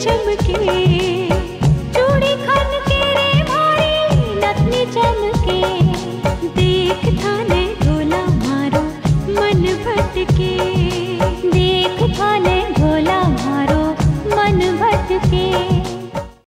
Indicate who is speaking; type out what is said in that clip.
Speaker 1: चमके।